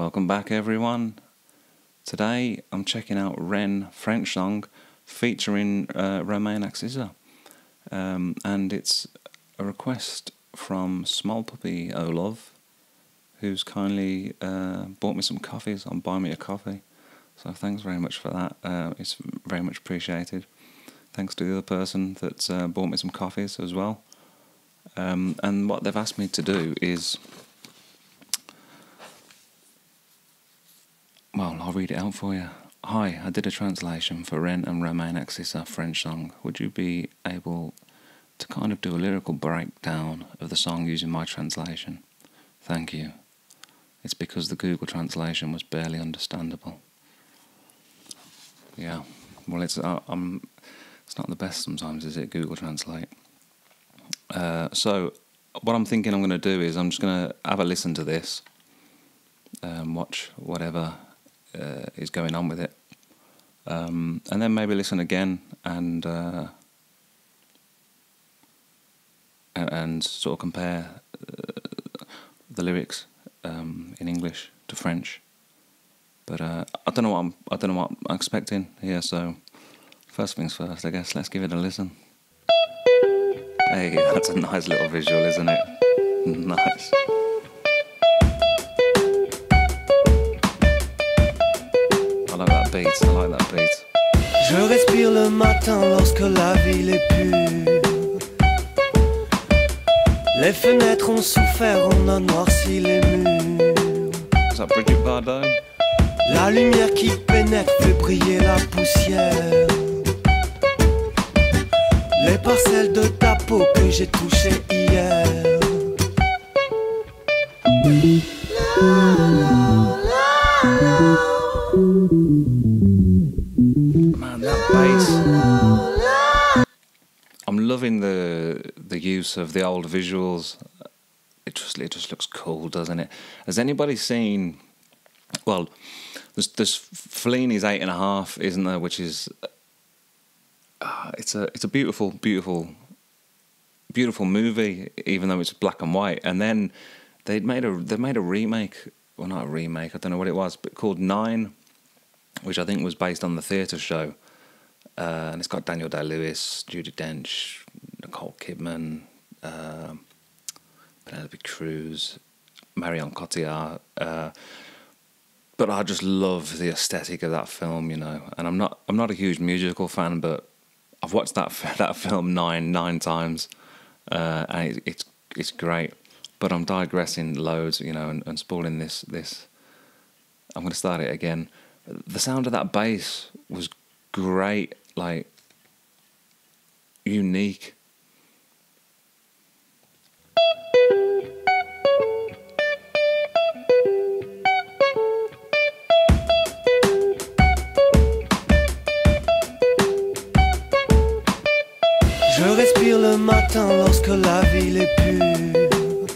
Welcome back, everyone. Today I'm checking out Ren French song featuring uh, Romain Axisa, um, and it's a request from Small Puppy Olov, who's kindly uh, bought me some coffees on Buy Me a Coffee. So thanks very much for that. Uh, it's very much appreciated. Thanks to the other person that uh, bought me some coffees as well. Um, and what they've asked me to do is Well, I'll read it out for you. Hi, I did a translation for Ren and Romain Axisa French song. Would you be able to kind of do a lyrical breakdown of the song using my translation? Thank you. It's because the Google translation was barely understandable. Yeah, well, it's uh, I'm, it's not the best sometimes, is it? Google Translate. Uh, so, what I'm thinking I'm going to do is I'm just going to have a listen to this, um, watch whatever uh, is going on with it. Um, and then maybe listen again and, uh, and, and sort of compare uh, the lyrics um, in English to French. But uh, I don't know what I'm I don't know what I'm expecting here. So first things first, I guess. Let's give it a listen. Hey, that's a nice little visual, isn't it? Nice. Beat, I like that beat. Je respire le matin lorsque la ville est pure. Les fenêtres ont souffert, on a noirci les murs. Is that Bridget Bardot? La lumière qui pénètre fait briller la poussière. Les parcelles de ta peau que j'ai touchées hier. Of the old visuals. It just it just looks cool, doesn't it? Has anybody seen? Well, there's there's Fellini's eight and a half, isn't there? Which is uh, it's a it's a beautiful beautiful beautiful movie, even though it's black and white. And then they made a they made a remake. Well, not a remake. I don't know what it was, but called Nine, which I think was based on the theatre show uh, and it's got Daniel Day Lewis, Judi Dench, Nicole Kidman, uh, Penelope Cruz, Marion Cotillard. Uh, but I just love the aesthetic of that film, you know. And I'm not I'm not a huge musical fan, but I've watched that that film nine nine times, uh, and it, it's it's great. But I'm digressing loads, you know, and, and spoiling this this. I'm going to start it again. The sound of that bass was great like unique. Je respire le matin lorsque la ville est pure.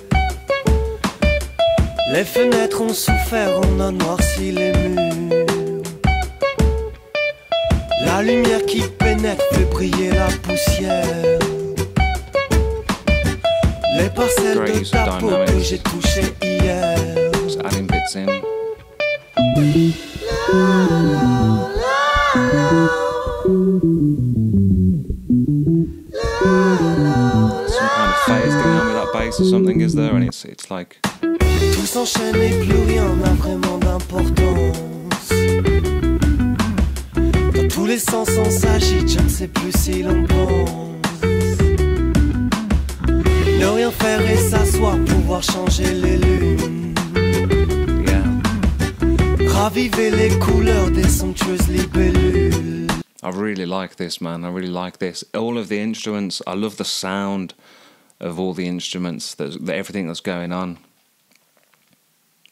Les fenêtres ont souffert, on a noirci les murs. La lumière qui pénètre fait briller la poussière. Les parcelles de ta peau que j'ai touchées hier. Just adding bits in. Some kind of phase going on with that bass or something is there, and it's it's like. Tout s'enchaîne et plus rien n'a vraiment d'importance. Tous les sens on s'agite, je ne sais plus si l'on pense. Ne rien faire et s'asseoir, pouvoir changer les lunes. Yeah. Raviver les couleurs des somptueuses libellules. I really like this, man. I really like this. All of the instruments, I love the sound of all the instruments, that, everything that's going on.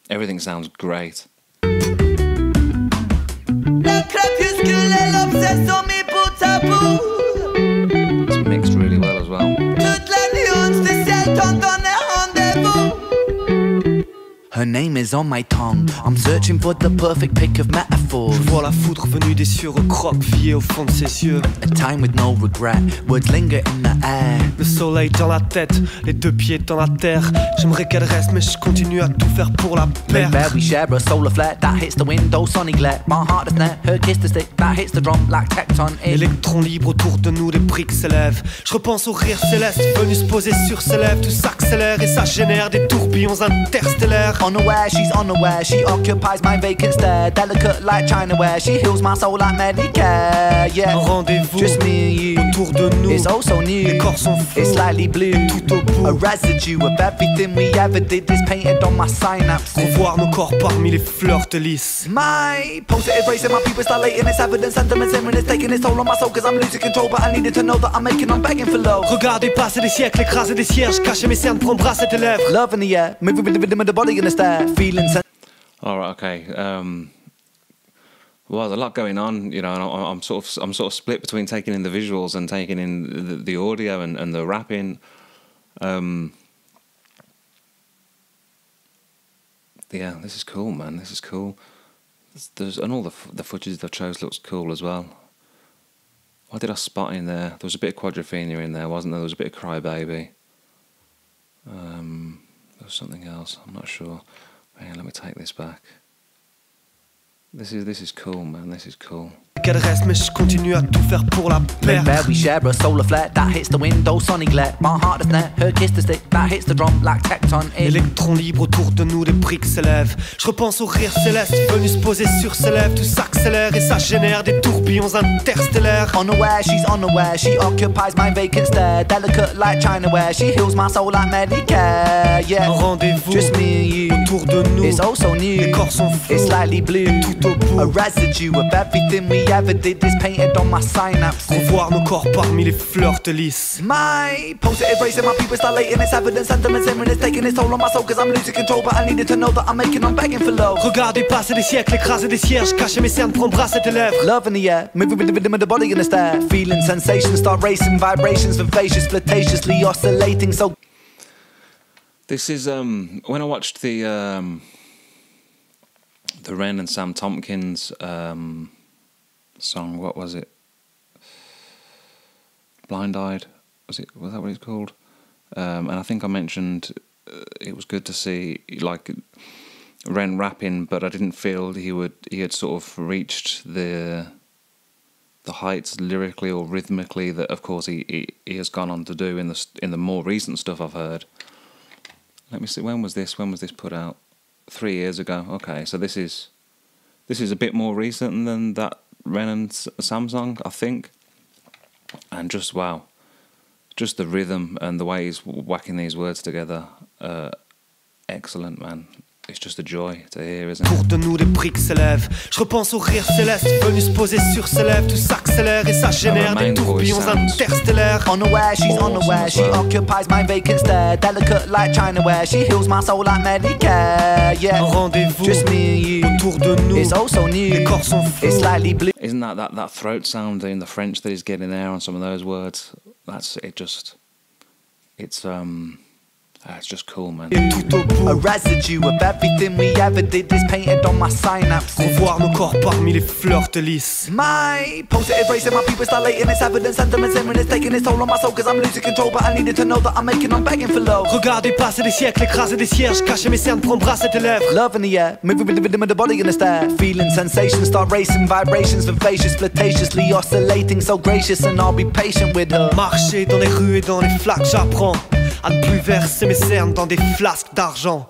Everything sounds great. It's Her name is on my tongue. I'm searching for the perfect pick of metaphors. Je vois la foudre venue des cieux recroquevillée au fond de ses yeux. A time with no regret. Words linger in the air. Le soleil dans la tête, les deux pieds dans la terre. J'aimerais qu'elle reste, mais je continue à tout faire pour la Maybe perdre. we share a solar flare that hits the window, sunny glare. My heart is net, her kiss the stick that hits the drum like tecton. Électrons libres autour de nous, des briques s'élèvent. Je repense au rire céleste venu se poser sur ses lèvres. Tout s'accélère et ça génère des tourbillons interstellaires. Unaware, she's unaware. She occupies my vacant stare. Delicate like Chinaware. She heals my soul like Medicare. Yeah. Un rendez-vous Just me and you. autour de nous. It's oh so new. Les corps sont fous. It's slightly blue. Tout au bout. A residue of everything we ever did is painted on my synapses. Revoir nos corps parmi les fleurs de lys. My positive race and my people start lating It's evidence, sentiments, and it's taking its toll on my soul Cause I'm losing control But I needed to know that I'm making, I'm begging for love Regardez passer des siècles, écraser des cierges, cacher mes cernes, prendre bras tes lèvres. Love in the air, moving with the rhythm of the body in the stare Feeling sen- All right, okay. Um, well, there's a lot going on, you know. And I- I'm sort of I'm sort of split between taking in the visuals and taking in the, the audio and, and the rapping. Um, yeah, this is cool, man. This is cool. There's, there's and all the the footage they chose looks cool as well. What did I spot in there? There was a bit of Quadrophenia in there, wasn't there? There was a bit of Crybaby. Um, was something else. I'm not sure. Hang on, let me take this back. This is this is cool, man. This is cool. Qu'elle reste, mais je continue à tout faire pour la perdre. we share a solar flare That hits the window, sunny glare My heart is net, her kiss the stick That hits the drum like tecton Électrons libres autour de nous, des briques s'élèvent. Je repense au rire céleste venu se poser sur ses lèvres. Tout s'accélère et ça génère des tourbillons interstellaires. Unaware, she's unaware. She occupies my vacant stare. Delicate like Chinaware. She heals my soul like Medicare. Un Yeah. rendez-vous autour de nous. It's oh so new. Les corps sont fous. It's slightly blue. Tout au bout. A residue of everything we ever did is painted on my synapses. Revoir nos corps parmi les fleurs de lys. My positive race and my people start lating It's evidence, sentiments, and it's taking its toll on my soul Cause I'm losing control But I needed to know that I'm making, I'm begging for love Regardez passer des siècles, écraser des cierges, cacher mes cernes, prendre bras tes lèvres. Love in the air, moving with the rhythm of the body in the stare Feeling sensations start racing Vibrations vivacious, flirtatiously oscillating So This is um when I watched the um the Ren and Sam Tompkins um song. What was it? Blind Eyed. Was it? Was that what it's called? Um, and I think I mentioned uh, it was good to see like Ren rapping, but I didn't feel he would he had sort of reached the the heights lyrically or rhythmically that of course he, he, he has gone on to do in the in the more recent stuff I've heard. Let me see. When was this? When was this put out? Three years ago. Okay, so this is this is a bit more recent than that Ren and Sam song, I think. And just wow, just the rhythm and the way he's whacking these words together, uh, excellent, man. It's just a joy to hear, isn't it? Autour de nous, des briques s'élèvent. Je repense au rire céleste venu se poser sur ses lèvres. Tout s'accélère et ça génère main des voice tourbillons interstellaires. Unaware, she's Awesome unaware. as She occupies my vacant stare. Delicate like Chinaware. She heals my soul like Medicare. Un rendez-vous Just me and you. autour de nous. It's oh so new. Les corps sont fous. It's slightly blue. Isn't that, that that throat sound in the French that he's getting there on some of those words? That's it. Just it's um, ah, it's just cool, man. Et tout au bout. A residue of everything we ever did is painted on my synapses. Revoir nos corps parmi les fleurs de lys. My positive race and my people start lating It's evidence, sentiments, and it's taking its toll on my soul Cause I'm losing control But I needed to know that I'm making, I'm begging for love Regardez passer des siècles, écraser des cierges, cacher mes cernes, prendre bras tes lèvres. Love in the air, moving with the rhythm of the body in the stare Feeling sensations start racing Vibrations vivacious, flirtatiously oscillating So gracious and I'll be patient with her Marcher dans les rues et dans les flaques, j'apprends à ne plus verser mes cernes dans des flasques d'argent.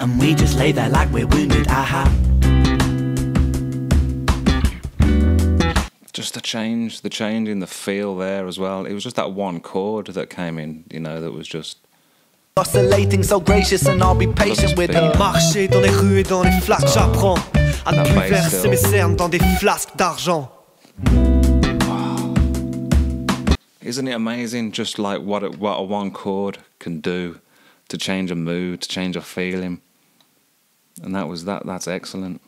And we just lay there like we're wounded, aha Just the change, the change in the feel there as well. It was just that one chord that came in, you know, that was just Oscillating so gracious and I'll be patient with her Marcher dans les rues et dans les flaques, j'apprends à ne That plus bass verser still. mes cernes dans des flasques d'argent. Isn't it amazing? Just like what a, what a one chord can do to change a mood, to change a feeling, and that was that. That's excellent.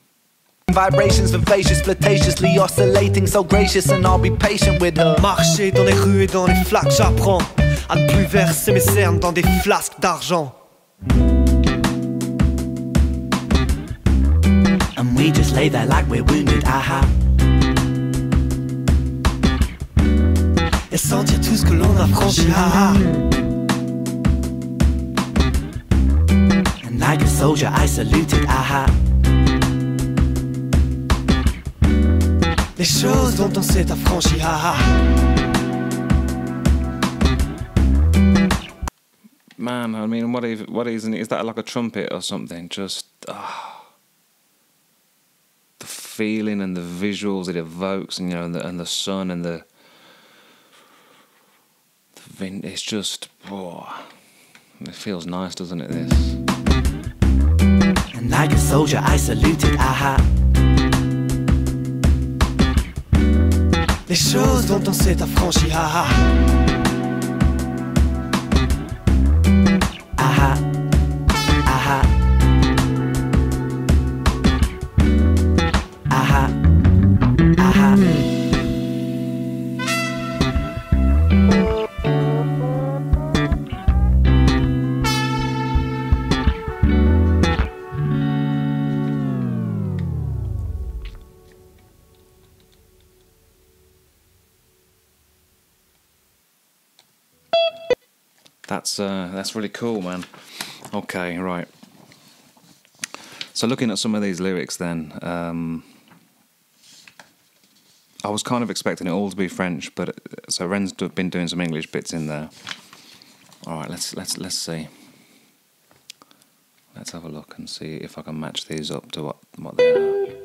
Vibrations vivacious, flirtatiously oscillating So gracious and I'll be patient with her Marcher dans les rues et dans les flaques, j'apprends à ne plus verser mes cernes dans des flasques d'argent. And we just lay there like we're wounded, aha. Et sentir tout ce que l'on a franchi, ah, ah. And like a soldier, I saluted, aha. Les choses dont on s'est affranchi, ah, ah. Man, I mean, what even, what isn't it? Is that like a trumpet or something? Just the feeling and the visuals it evokes, and you know, and the, and the sun and the, it's just oh, it feels nice, doesn't it? This. And like a soldier, I saluted, aha. Les choses dont on s'est affranchi, ah, ah. Aha. That's uh, that's really cool, man. Okay, right. So looking at some of these lyrics, then um, I was kind of expecting it all to be French, but so Ren's been doing some English bits in there. All right, let's let's let's see. Let's have a look and see if I can match these up to what what they are.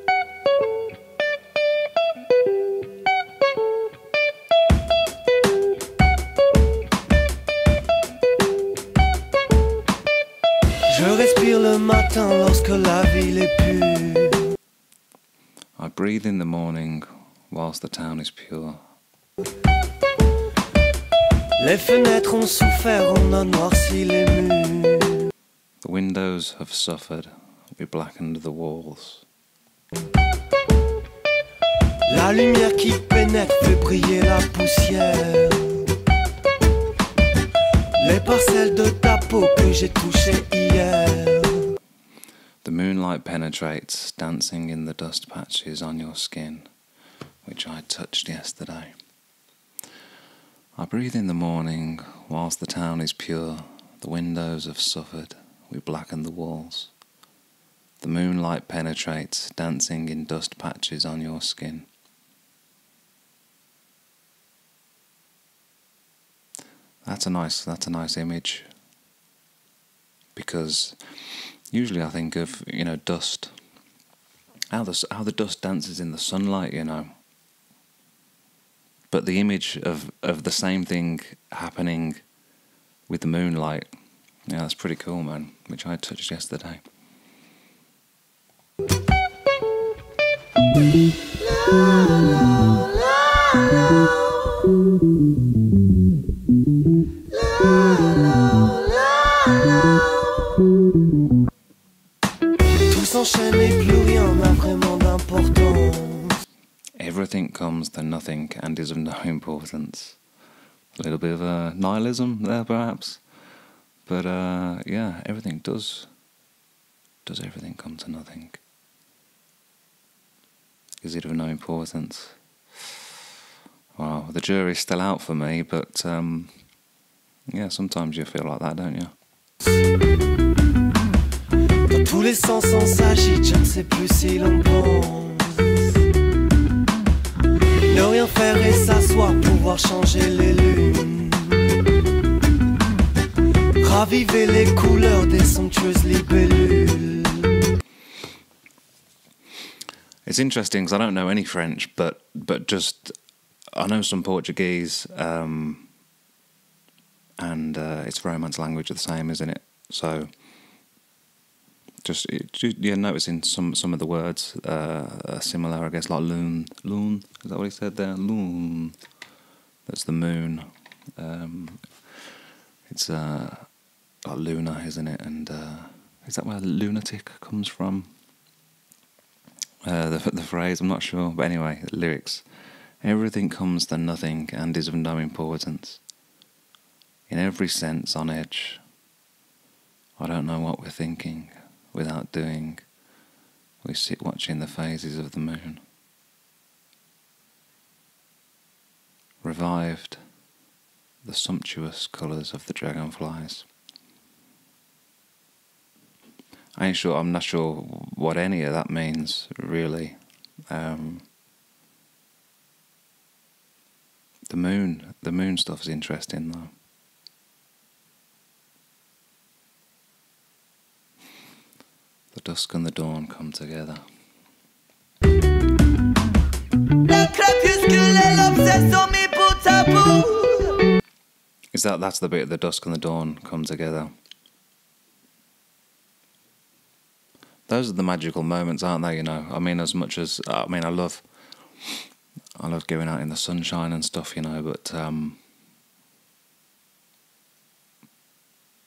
Breathe in the morning whilst the town is pure. Les fenêtres ont souffert, on a noirci les murs. The windows have suffered. We blackened the walls. La lumière qui pénètre fait briller la poussière. Les parcelles de ta peau que j'ai touchées moonlight penetrates, dancing in the dust patches on your skin, which I touched yesterday. I breathe in the morning, whilst the town is pure. The windows have suffered, we blacken the walls. The moonlight penetrates, dancing in dust patches on your skin. That's a nice. That's a nice image. Because usually I think of you know dust, how the how the dust dances in the sunlight, you know. But the image of of the same thing happening with the moonlight, yeah, that's pretty cool, man. Which I touched yesterday. S'enchaîne et plus rien n'a vraiment d'importance. Everything comes to nothing and is of no importance. A little bit of a nihilism there, perhaps, but uh, yeah, everything does. Does everything come to nothing? Is it of no importance? Wow, the jury's still out for me, but um, yeah, sometimes you feel like that, don't you? Tous les sens je ne sais plus si l'on pense. Ne rien faire et s'asseoir, pouvoir changer les lunes. Raviver les couleurs des somptueuses libellules. It's interesting because I don't know any French, but but just I know some Portuguese, um, and uh, it's Romance language the same, isn't it? So just yeah, noticing some some of the words uh, are similar, I guess, like loon, loon. Is that what he said there? Loon. That's the moon. Um, it's uh, like Luna, isn't it? And uh, is that where lunatic comes from? uh, the the phrase. I'm not sure, but anyway, the lyrics. Everything comes to nothing and is of no importance. in every sense on edge. I don't know what we're thinking without doing. We sit watching the phases of the moon. Revived the sumptuous colours of the dragonflies. I ain't sure, I'm not sure what any of that means, really. Um, the moon, the moon stuff is interesting though. The dusk and the dawn come together. Is that that's the bit the dusk and the dawn come together? Those are the magical moments, aren't they? You know, I mean, as much as I mean, I love, I love going out in the sunshine and stuff, you know. But um,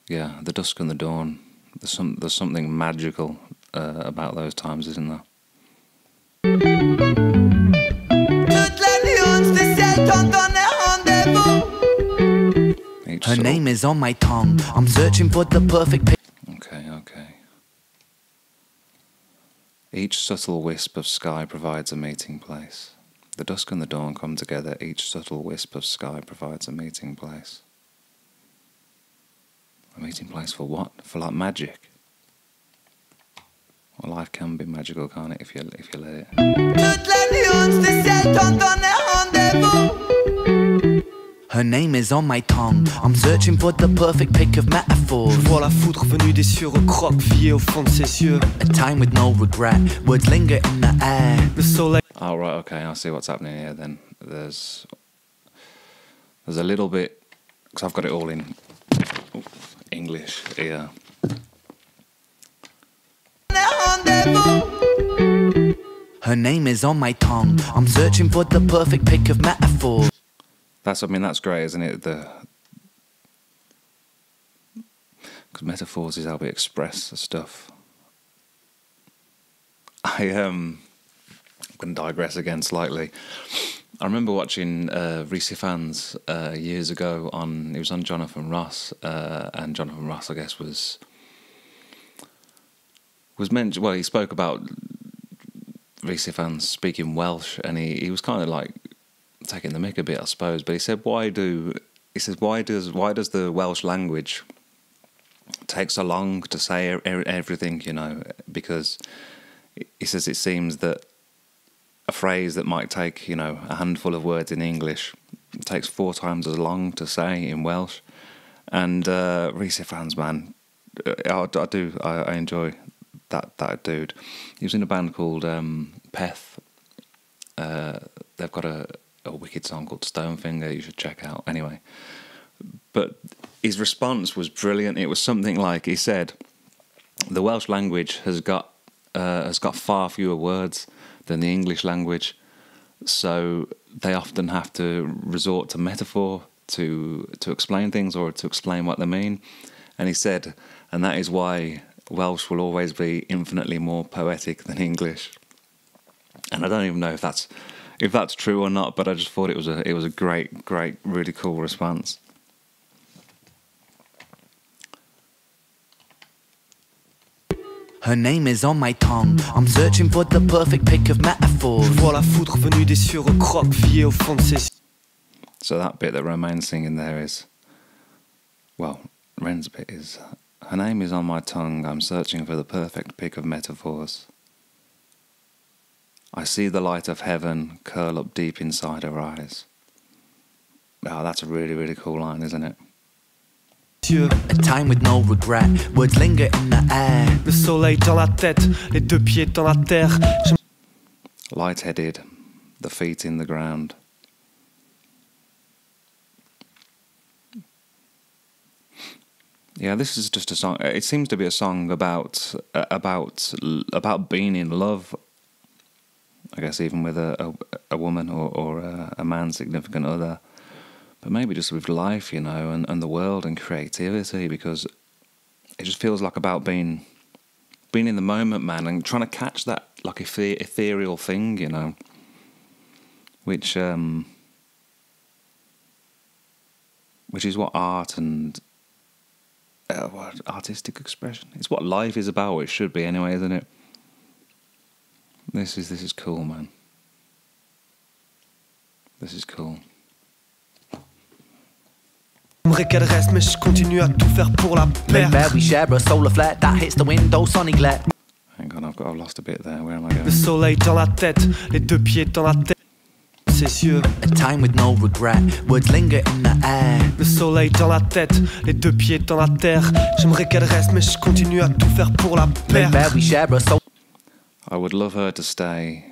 yeah, the dusk and the dawn. There's some there's something magical uh, about those times, isn't there? Each Her sort name is on my tongue. I'm searching for the perfect. Okay, okay. Each subtle wisp of sky provides a meeting place. The dusk and the dawn come together. Each subtle wisp of sky provides a meeting place. A meeting place for what? For like magic. Well, life can be magical, can't it? If you if you let it. Her name is on my tongue. I'm searching for the perfect pick of metaphors. Je vois la foudre venue des cieux recroquevillée au fond de ses yeux. A time with no regret. Words linger in the air. Le soleil Oh right, okay. I see what's happening here. Then there's there's a little bit because I've got it all in English here. Her name is on my tongue. I'm searching for the perfect pick of metaphors. That's I mean that's great, isn't it? The because metaphors is how we express the stuff. I um, I'm going to digress again slightly. I remember watching uh, Rhys Ifans uh, years ago on it was on Jonathan Ross, uh, and Jonathan Ross I guess was was meant well he spoke about Rhys Ifans speaking Welsh, and he, he was kind of like taking the mick a bit, I suppose. But he said, "Why do?" He says, "Why does why does the Welsh language take so long to say everything?" You know, because he says it seems that a phrase that might take you know a handful of words in English takes four times as long to say in Welsh. And uh, Rhys Ifans, man, uh, I, I do I, I enjoy that that dude. He was in a band called um, Peth. Uh, they've got a, a wicked song called Stonefinger. You should check out. Anyway, but his response was brilliant. It was something like he said, "The Welsh language has got uh, has got far fewer words than the English language, so they often have to resort to metaphor to to explain things or to explain what they mean." And he said, and that is why Welsh will always be infinitely more poetic than English. And I don't even know if that's if that's true or not, but I just thought it was a it was a great, great, really cool response. Her name is on my tongue. I'm searching for the perfect pick of metaphors. Je vois la foudre venue des cieux recroquevillée au fond de ses. So that bit that Romain's singing there is, well, Ren's bit is, her name is on my tongue. I'm searching for the perfect pick of metaphors. I see the light of heaven curl up deep inside her eyes. Oh, that's a really, really cool line, isn't it? Yeux. A time with no regret. Words linger in the air. Le soleil dans la tête, les deux pieds dans la terre. Je Light-headed, the feet in the ground. Yeah, this is just a song. It seems to be a song about uh, about about being in love. I guess even with a a, a woman or or a, a man significant other, but maybe just with life, you know, and, and the world and creativity because it just feels like about being being in the moment, man, and trying to catch that like ether- ethereal thing, you know, which um, which is what art and uh, what artistic expression. It's what life is about. It should be anyway, isn't it? This is this is cool, man. This is cool. J'aimerais qu'elle reste, mais je continue à tout faire pour la Live perdre. we share a solar flare that hits the window, sunny glare. Hang on, I've got I've lost a bit there. Where am I Le going? soleil dans la tête, les deux pieds dans la tête. Ses yeux, A time with no regret, words linger in the air. le soleil dans la tête, les deux pieds dans la terre. J'aimerais qu'elle reste, mais je continue à tout faire pour la Live perdre. we share a solar I would love her to stay,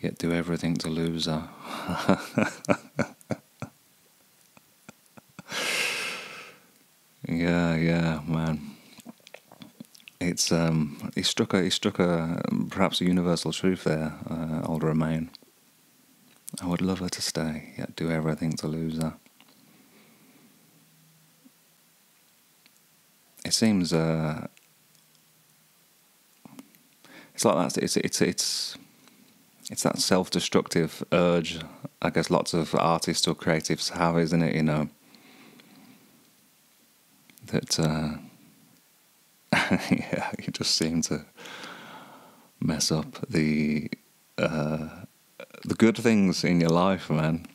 yet do everything to lose her. yeah, yeah, man. It's um, he struck a he struck a perhaps a universal truth there, uh, old Romain. I would love her to stay, yet do everything to lose her. It seems uh, it's like that. It's it's it's it's that self-destructive urge. I guess lots of artists or creatives have, isn't it? You know that. Uh, yeah, you just seem to mess up the uh, the good things in your life, man.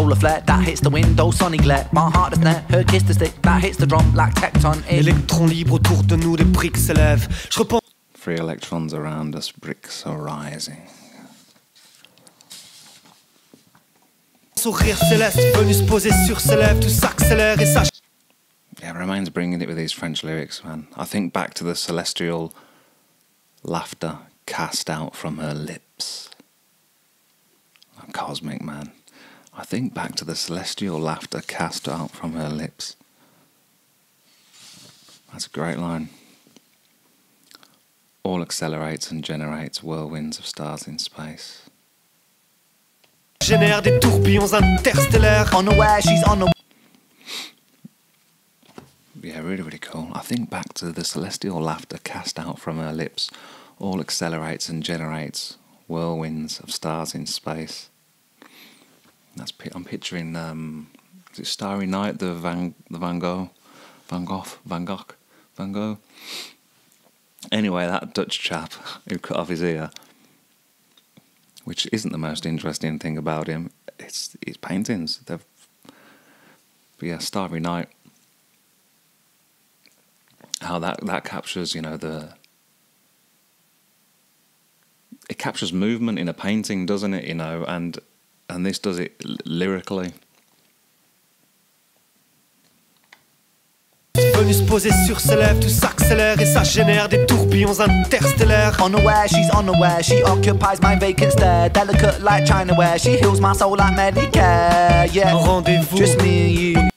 Solar flare that hits the window, sunny glare. My heart is net, her kiss the stick that hits the drum like tecton. Électrons libres autour de nous, les briques s'élèvent. Free electrons around us, bricks are rising. Au rire céleste, venu se poser sur ses lèvres, tout s'accélère et ça Yeah, Romain's bringing it with these French lyrics, man. I think back to the celestial laughter cast out from her lips. Cosmic, man. I think back to the celestial laughter cast out from her lips. That's a great line. All accelerates and generates whirlwinds of stars in space. Génère des tourbillons interstellaires. unaware, she's unaware. Yeah, really, really cool. I think back to the celestial laughter cast out from her lips, all accelerates and generates whirlwinds of stars in space. That's I'm picturing um, is it Starry Night, the Van the Van Gogh, Van Gogh, Van Gogh, Van Gogh. Anyway, that Dutch chap who cut off his ear, which isn't the most interesting thing about him. It's his paintings. They've, yeah, Starry Night how that that captures you know the it captures movement in a painting doesn't it you know and and this does it lyrically Venu se poser sur ses lèvres, tout s'accélère et ça génère des tourbillons interstellaires. Unaware, she's unaware. She occupies my vacant stare. Delicate like Chinaware. She heals my soul like Medicare. Yeah, rendez-vous. just me and you.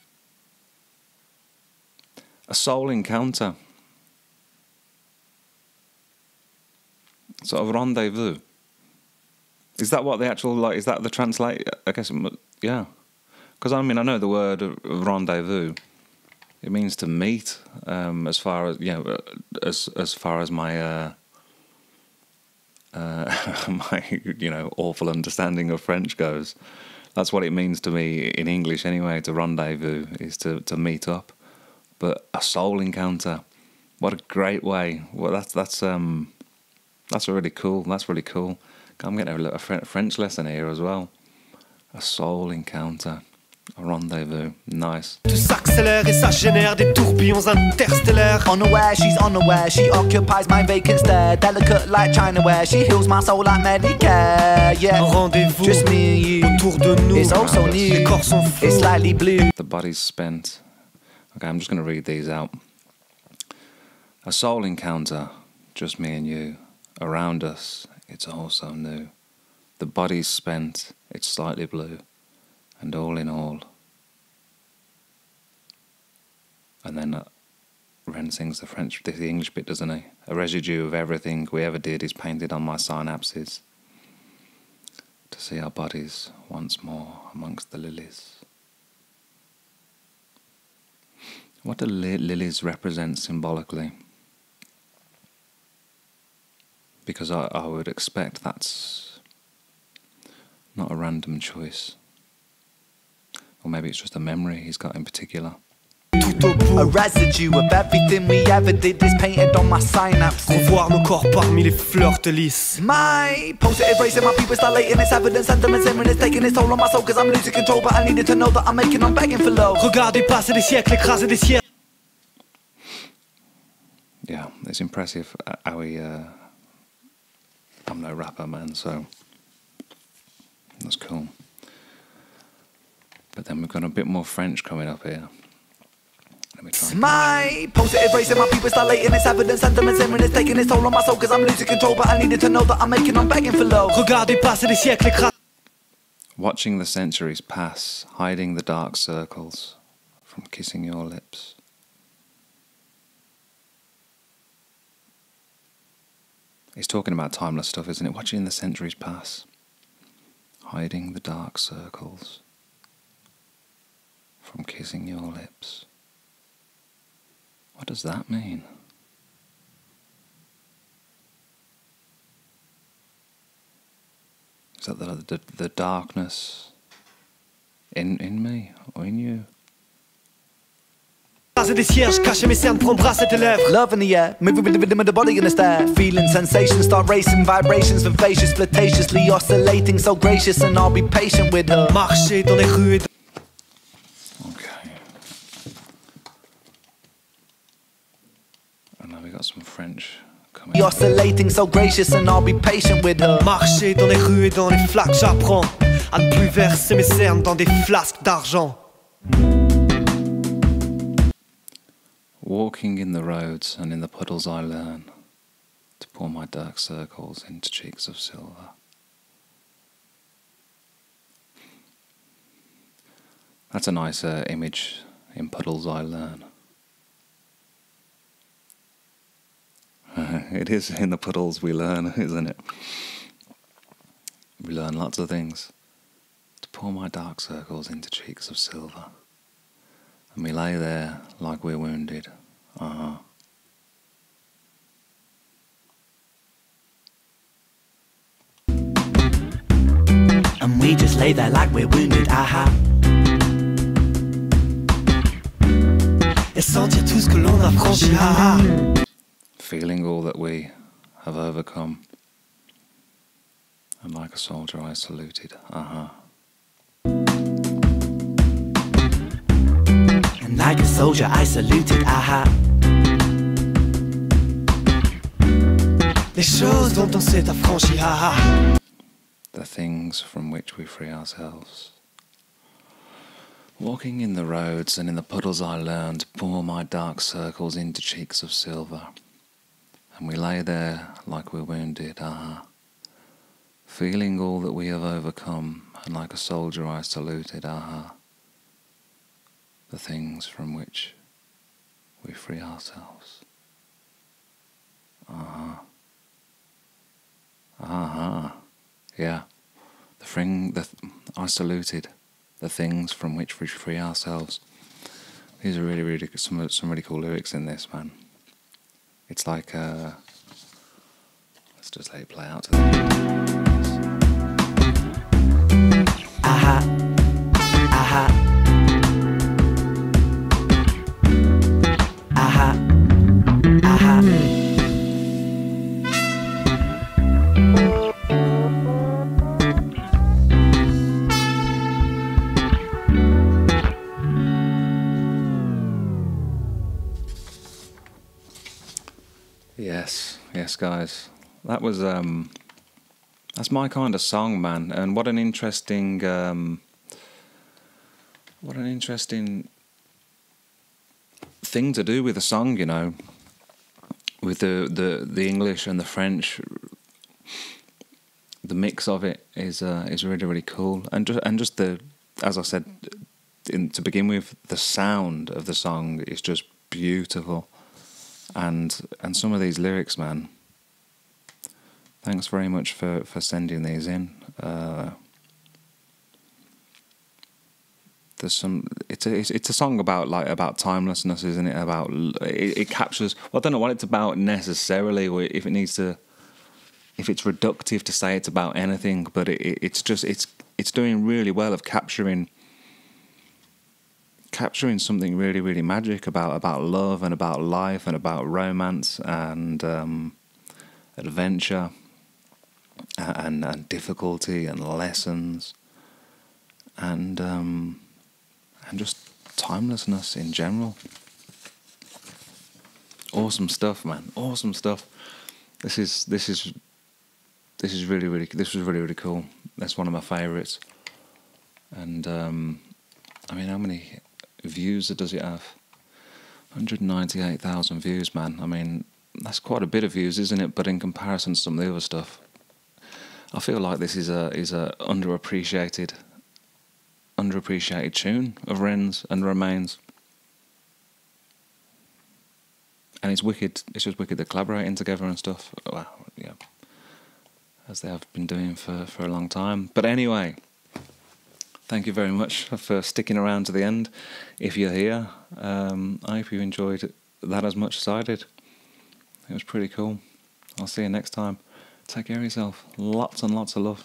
a soul encounter sort of rendezvous is that what the actual like is that the translate i guess yeah because i mean i know the word uh, rendezvous it means to meet um, as far as you know uh, as as far as my uh, uh, my you know awful understanding of French goes. That's what it means to me in English anyway. To rendezvous is to, to meet up, but a soul encounter. What a great way! Well, that's that's um that's really cool. That's really cool. I'm getting a little French lesson here as well. A soul encounter, a rendezvous. Nice. Tout s'accélère et ça génère des tourbillons interstellaires. Unaware, she's unaware. She occupies my vacant stare. Delicate like Chinaware. She heals my soul like Medicare. Un Yeah, rendez-vous just me and you. autour de nous. It's also Les new. corps sont It's slightly blue. The body's spent. Okay, I'm just going to read these out. A soul encounter, just me and you. Around us, it's all so new. The body's spent, it's slightly blue. And all in all. And then uh, Ren sings the French, the English bit, doesn't he? A residue of everything we ever did is painted on my synapses. To see our bodies once more amongst the lilies. What do li- lilies represent symbolically? Because I, I would expect that's not a random choice. Or maybe it's just a memory he's got in particular. Tout. A residue of everything we ever did is painted on my synapses. Revoir nos corps parmi les fleurs de lys. My positive racing, my people dilating, it's evidence, sentiments, and it's taking its toll on my soul, cause I'm losing control, but I needed to know that I'm making, I'm begging for low. Regardez passer des siècles, écraser des siècles. Yeah, it's impressive how he. Uh, I'm no rapper, man, so that's cool. But then we've got a bit more French coming up here. Let me try. My positive racing, my people dilating, it's evidence, sentiments, and it's taking its toll on my soul, cause I'm losing control, but I needed to know that I'm making, I'm begging for low. Regardez passer des siècles. Watching the centuries pass, hiding the dark circles from kissing your lips. He's talking about timeless stuff, isn't it? Watching the centuries pass, hiding the dark circles from kissing your lips. What does that mean? Is that the, the, the darkness in, in me or in you? Des cierges, cacher mes cernes pour embrasser tes lèvres. Love in the air, moving with the rhythm of the body in the stare. Feeling sensations start racing, vibrations vivacious, flirtatiously oscillating, so gracious, and I'll be patient with her. Marcher dans les rues et dans Okay. And now we got some French coming. Be oscillating, so gracious, and I'll be patient with her. Marcher dans les rues et dans les flaques, j'apprends à ne plus verser mes cernes dans des flasques d'argent. Walking in the roads and in the puddles, I learn to pour my dark circles into cheeks of silver. That's a nice uh, image. In puddles, I learn. It is in the puddles we learn, isn't it? We learn lots of things. To pour my dark circles into cheeks of silver. And we lay there like we're wounded. Uh huh. And we just lay there like we're wounded, aha. Et sentir tout ce que l'on a franchi. Feeling all that we have overcome. And like a soldier, I saluted. Uh huh. And like a soldier, I saluted, aha. Les choses dont on s'est affranchi. Ah, ah. The things from which we free ourselves. Walking in the roads and in the puddles, I learned to pour my dark circles into cheeks of silver. And we lay there like we're wounded, ah. Feeling all that we have overcome, and like a soldier I saluted, ah. The things from which we free ourselves. Ah. Ah. Yeah. The thing that I saluted, the things from which we free ourselves. These are really, really some some really cool lyrics in this, man. It's like uh, let's just let it play out to. Aha. That was um, that's my kind of song, man. And what an interesting, um, what an interesting thing to do with a song, you know, with the the the English and the French. The mix of it is uh, is really really cool, and just and just the as I said in, to begin with, the sound of the song is just beautiful and and some of these lyrics, man. Thanks very much for for sending these in. Uh, there's some. It's a it's, a song about like about timelessness, isn't it? About it, it captures. Well, I don't know what it's about necessarily, or if it needs to. If it's reductive to say it's about anything, but it, it's just it's it's doing really well of capturing capturing something really, really magic about about love and about life and about romance and um, adventure and, and difficulty and lessons and um, and just timelessness in general. Awesome stuff, man! Awesome stuff. This is this is this is really really this was really really cool. That's one of my favorites. And um, I mean, how many views does it have? 198,000 views, man. I mean, that's quite a bit of views, isn't it? But in comparison to some of the other stuff, I feel like this is a is a underappreciated underappreciated tune of Ren's and Romain's. And it's wicked. It's just wicked. They're collaborating together and stuff. Wow, yeah, as they have been doing for for a long time. But anyway, thank you very much for sticking around to the end. If you're here, um, I hope you enjoyed that as much as I did. It was pretty cool. I'll see you next time. Take care of yourself. Lots and lots of love.